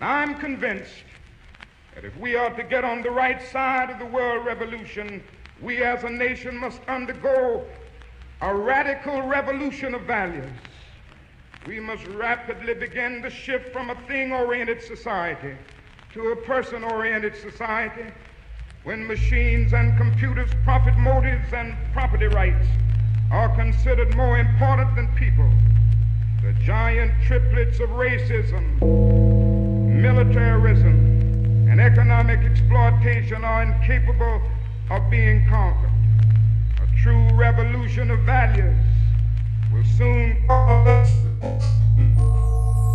I'm convinced that if we are to get on the right side of the world revolution, we as a nation must undergo a radical revolution of values. We must rapidly begin to shift from a thing oriented society to a person oriented society when machines and computers, profit motives, and property rights are considered more important than people. The giant triplets of racism, militarism, and economic exploitation are incapable of being conquered. A true revolution of values will soon cause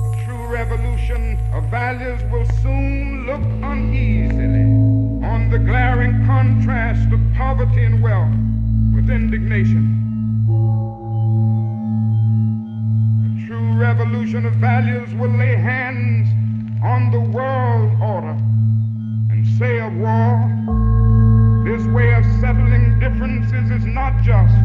a true revolution of values will soon look uneasily on the glaring contrast of poverty and wealth with indignation. A true revolution of values will lay hands on the world order and say of war, this way of settling differences is not just.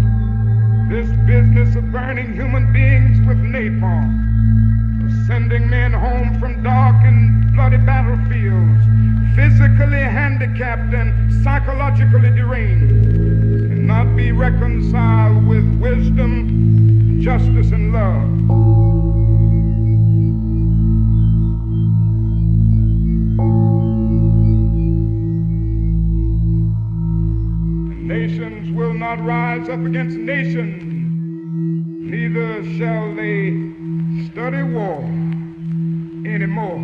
This business of burning human beings with napalm, of sending men home from dark and bloody battlefields, physically handicapped and psychologically deranged, cannot be reconciled with wisdom, justice, and love. Rise up against nations, neither shall they study war anymore.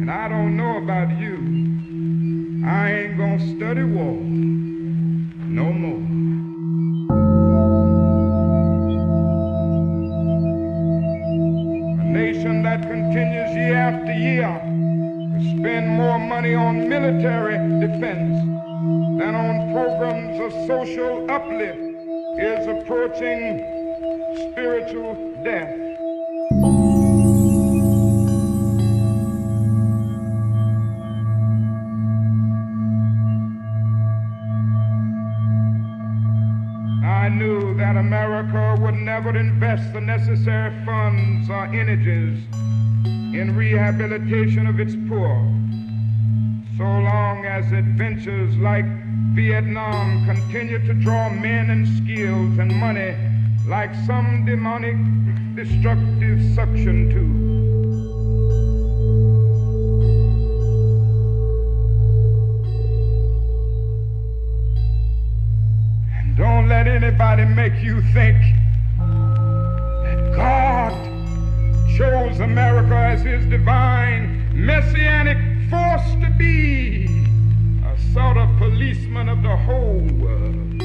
And I don't know about you, I ain't gonna study war no more. A nation that continues year after year spend more money on military defense than on programs of social uplift is approaching spiritual death. I knew that America would never invest the necessary funds or energies in rehabilitation of its poor so long as adventures like Vietnam continue to draw men and skills and money like some demonic destructive suction tube. Don't let anybody make you think as his divine messianic force to be a sort of policeman of the whole world.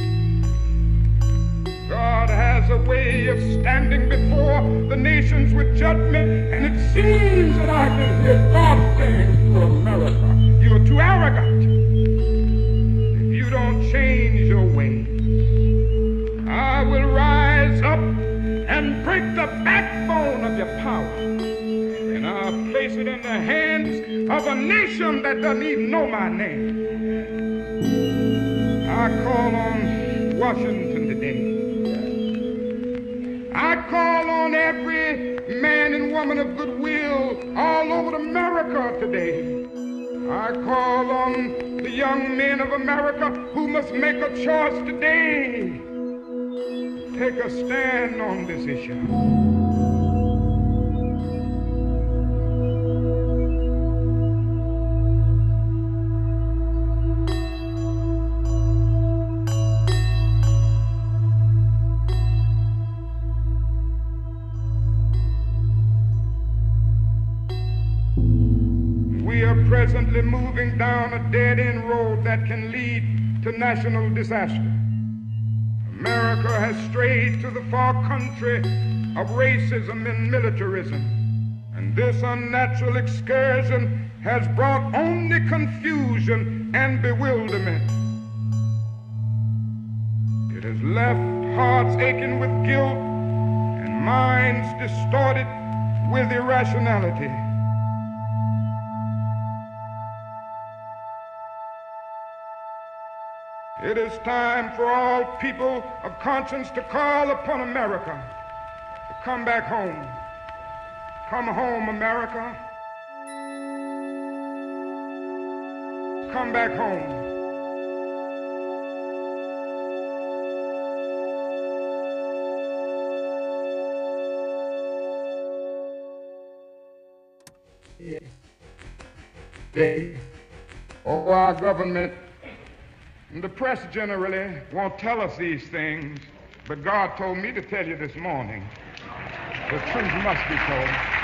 God has a way of standing before the nations with judgment, and it seems that I can hear God saying to America, You're too arrogant. If you don't change your ways, I will rise up and break the backbone of your power. Place it in the hands of a nation that doesn't even know my name. I call on Washington today. I call on every man and woman of goodwill all over America today. I call on the young men of America who must make a choice today. Take a stand on this issue. Moving down a dead end road that can lead to national disaster. America has strayed to the far country of racism and militarism. And this unnatural excursion has brought only confusion and bewilderment. It has left hearts aching with guilt and minds distorted with irrationality. It is time for all people of conscience to call upon America to come back home. Come home, America. Come back home. They, oh, our government and the press generally won't tell us these things, but God told me to tell you this morning. The truth must be told.